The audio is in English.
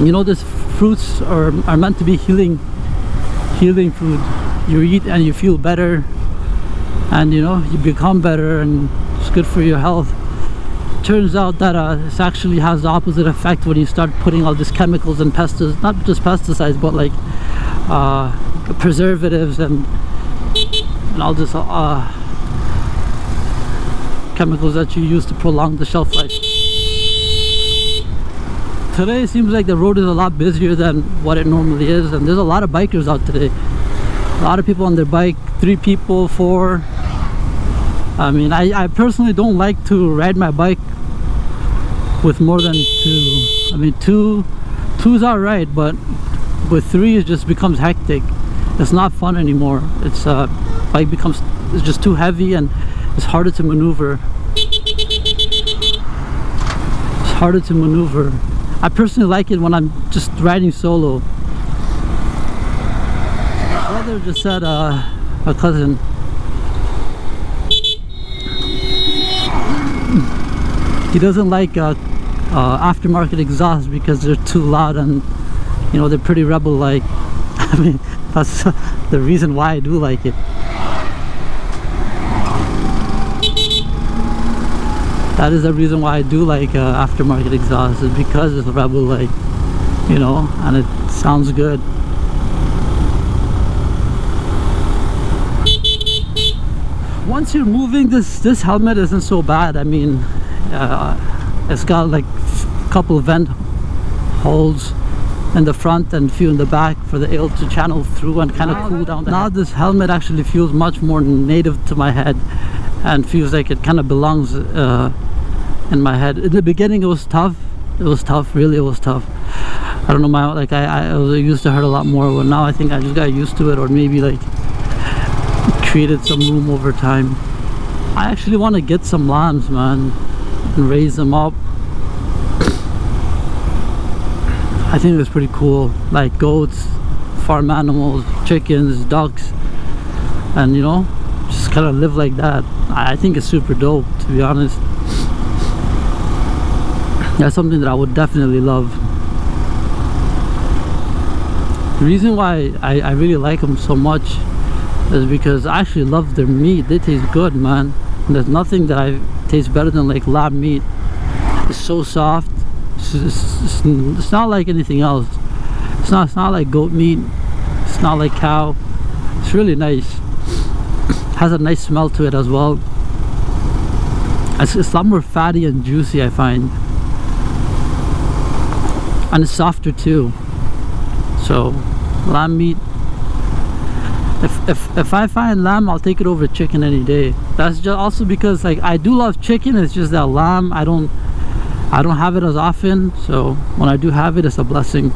you know these fruits are, are meant to be healing healing food. You eat and you feel better and you know you become better and it's good for your health. Turns out that uh, this actually has the opposite effect when you start putting all these chemicals and pesticides not just pesticides but like uh, preservatives and, and all this uh, chemicals that you use to prolong the shelf life today it seems like the road is a lot busier than what it normally is and there's a lot of bikers out today. A lot of people on their bike three people four. I mean I, I personally don't like to ride my bike with more than two. I mean two two's alright but with three it just becomes hectic. It's not fun anymore. It's uh bike becomes it's just too heavy and it's harder to maneuver. It's harder to maneuver I personally like it when I'm just riding solo. My brother just said, uh, a cousin, he doesn't like uh, uh, aftermarket exhausts because they're too loud and you know they're pretty rebel-like. I mean, that's the reason why I do like it. That is the reason why I do like uh, aftermarket exhaust is because it's rebel like you know and it sounds good. Once you're moving this this helmet isn't so bad. I mean uh, it's got like a couple vent holes in the front and few in the back for the air to channel through and kind of cool down now this helmet actually feels much more native to my head and feels like it kind of belongs uh, in my head. In the beginning it was tough. It was tough really it was tough. I don't know my like I, I used to hurt a lot more but now I think I just got used to it or maybe like created some room over time. I actually want to get some lambs man and raise them up. I think it's pretty cool. Like goats farm animals chickens ducks and you know just kind of live like that. I think it's super dope to be honest that's something that I would definitely love. The reason why I, I really like them so much is because I actually love their meat. They taste good man. And there's nothing that I taste better than like lamb meat. It's so soft. It's, it's, it's, it's not like anything else. It's not, it's not like goat meat. It's not like cow. It's really nice. It has a nice smell to it as well. It's, it's a lot more fatty and juicy I find and it's softer too. So lamb meat. If, if if I find lamb I'll take it over chicken any day. That's just also because like I do love chicken. It's just that lamb I don't I don't have it as often. So when I do have it it's a blessing